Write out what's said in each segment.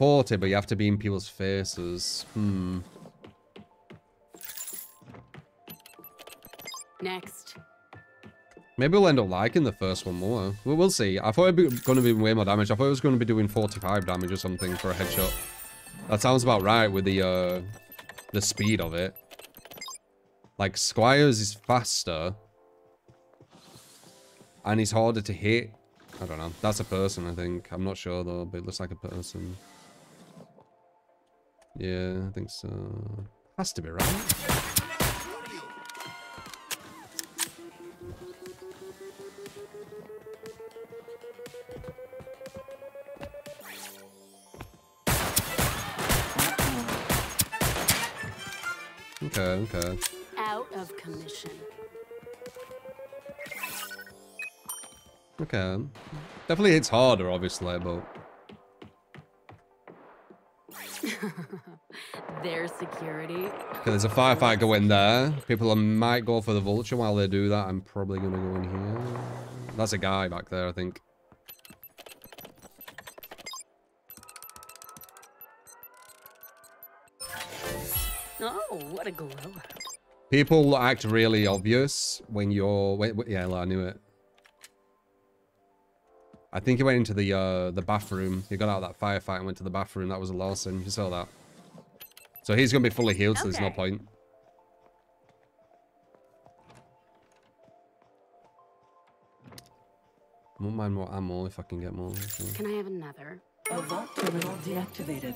40, but you have to be in people's faces. Hmm. Next. Maybe we'll end up liking the first one more. We'll, we'll see. I thought it was going to be way more damage. I thought it was going to be doing 45 damage or something for a headshot. That sounds about right with the uh, the speed of it. Like, Squires is faster. And he's harder to hit. I don't know. That's a person, I think. I'm not sure, though, but it looks like a person. Yeah, I think so. Has to be right. Okay, okay. Out of commission. Okay. Definitely hits harder, obviously, but... There's security. Okay, there's a firefight going there. People might go for the vulture while they do that. I'm probably going to go in here. That's a guy back there, I think. Oh, what a glow. People act really obvious when you're... Wait, wait, yeah, I knew it. I think he went into the uh, the bathroom. He got out of that firefight and went to the bathroom. That was a Lawson. You saw that. So he's going to be fully healed, so there's no point. I won't mind more ammo if I can get more. so. Can I have another? A vault terminal deactivated.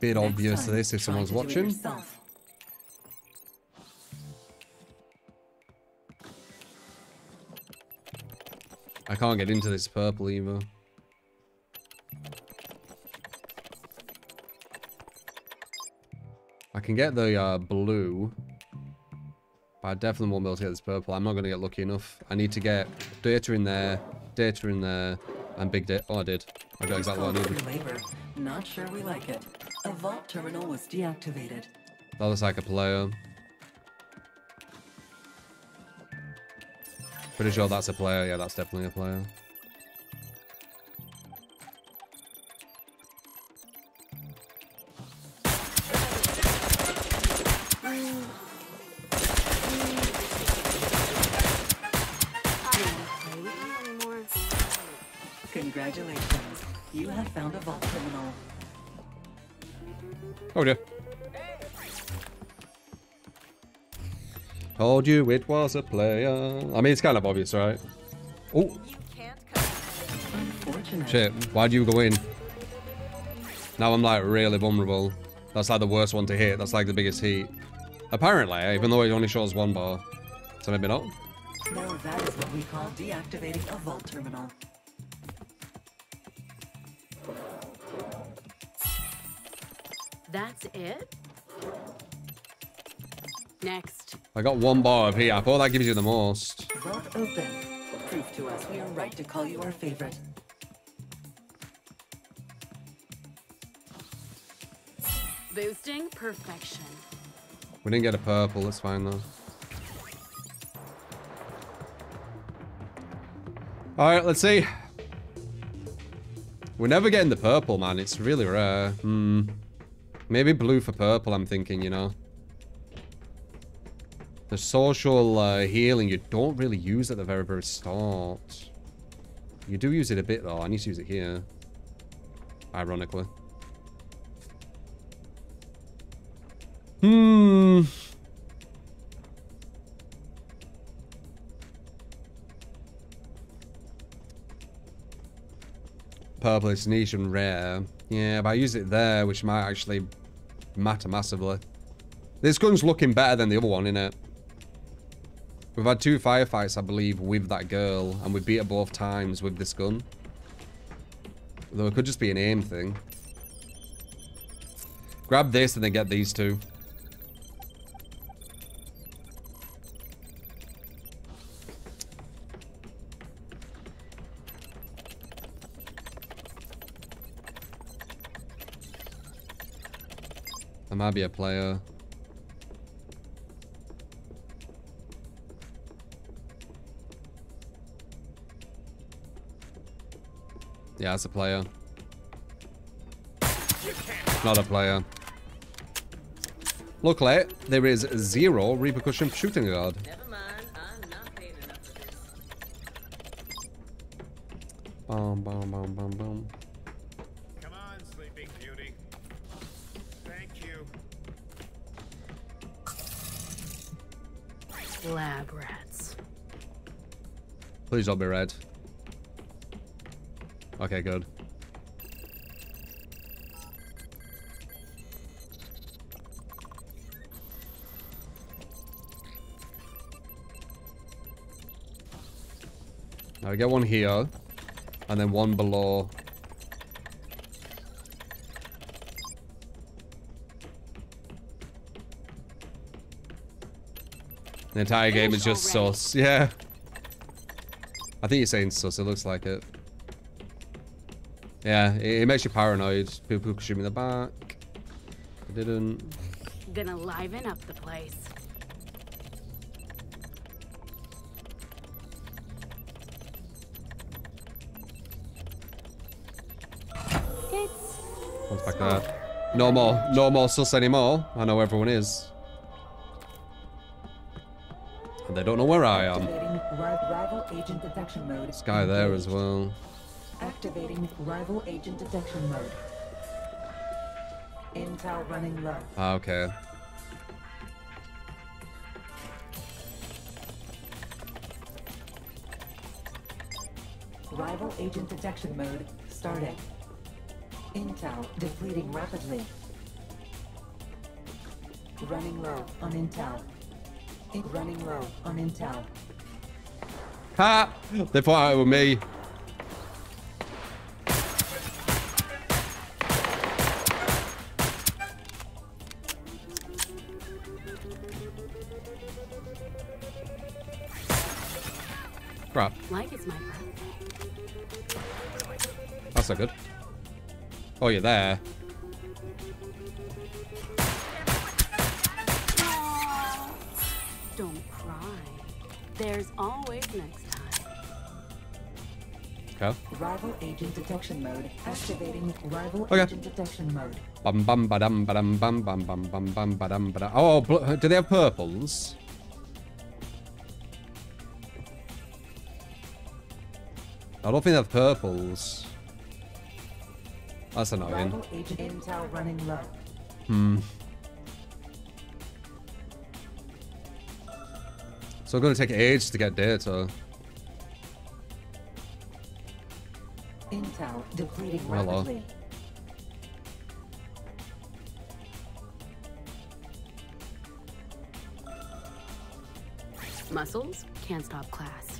Bit Next obvious time, this if someone's to do it watching. yourself. I can't get into this purple either. I can get the uh, blue. But I definitely won't be able to get this purple. I'm not going to get lucky enough. I need to get data in there, data in there, and big data. Oh, I did. I got exactly what I needed. labor. Not sure we like it. A vault terminal was deactivated. That looks like a player. Pretty sure that's a player. Yeah, that's definitely a player. I don't play with you anymore. Congratulations. You have found a vault terminal. Oh dear. Told you it was a player. I mean, it's kind of obvious, right? Oh, Unfortunate. shit. Why'd you go in? Now I'm like really vulnerable. That's like the worst one to hit. That's like the biggest heat. Apparently, eh, even though it only shows one bar. So maybe not. Now that is what we call deactivating a vault terminal. That's it? Next. I got one bar of heat. I thought that gives you the most. Vault open. Prove to us we are right to call you our favorite. Boosting perfection. We didn't get a purple. That's fine though. All right, let's see. We're never getting the purple, man. It's really rare. Hmm. Maybe blue for purple, I'm thinking, you know. The social uh, healing, you don't really use at the very, very start. You do use it a bit, though. I need to use it here. Ironically. Hmm. Purple is niche and rare. Yeah, but I use it there, which might actually matter massively. This gun's looking better than the other one, innit? We've had two firefights, I believe, with that girl, and we beat her both times with this gun. Though it could just be an aim thing. Grab this and then get these two. That might be a player. Yeah, it's a player. not a player. Luckily, there is zero repercussion for shooting a guard. Never mind, I'm not paying enough for this. Bum, bum, bum, bum, bum. Come on, Sleeping Beauty. Thank you. Lab rats. Please don't be red. Okay, good. Now we get one here, and then one below. The entire game is just sus. Yeah. I think you're saying sus. It looks like it. Yeah, it, it makes you paranoid. People could shoot me in the back. I didn't. Gonna liven up the place. It's One's back there. No more. No more sus anymore. I know everyone is. And they don't know where I am. Activating ri- rival agent detection mode. This guy there as well. Activating rival agent detection mode. Intel running low. Ah, okay. Rival agent detection mode starting. Intel depleting rapidly. Running low on intel. In- running low on intel. Ha! They thought it was me. Crap. like it's my birthday. That's not good. Oh, you're there. Don't cry. There's always next time. Okay. Rival agent detection mode activating rival Okay. agent detection mode. Bum bum ba-dum ba-dum bum bum bum bum bum ba-dum ba-dum. Oh, do they have purples? I don't think they have purples. That's annoying. Rival agent intel. Hmm. So it's gonna take age to get data. Intel depleting Hello. rapidly. Muscles can't stop class.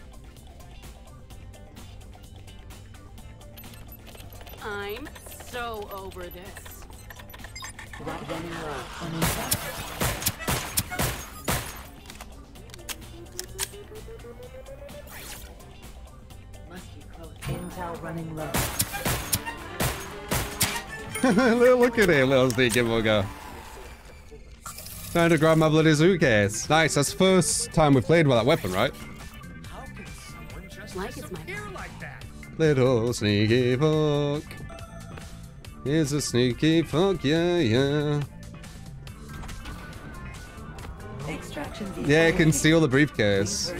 I'm so over this. Right running low intel. Must be close. Intel running low. Look at him, little sneaky bugger. Trying to grab my bloody suitcase. Nice, that's the first time we've played with that weapon, right? How can someone just Like it's my disappear like that? Little sneaky fuck. He's a sneaky fuck, yeah, yeah. Extraction yeah, I can steal the briefcase.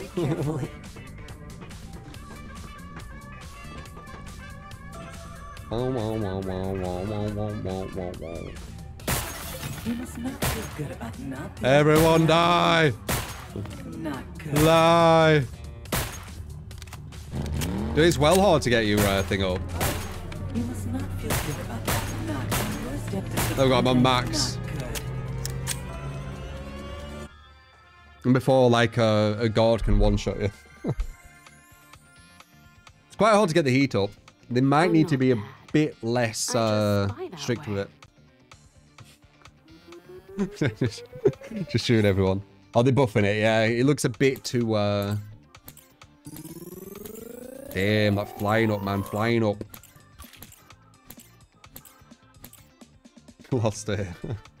Everyone die! Lie! Dude, it's well hard to get your uh, thing up. You must not feel good about not being your I've got my and max. And before, like, uh, a guard can one-shot you. it's quite hard to get the heat up. They might need to be a bit less uh, strict with it. just, just shoot everyone. Oh, they're buffing it, yeah. It looks a bit too, uh... Damn, that flying up, man. Flying up. Lost it.